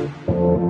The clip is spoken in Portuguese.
Música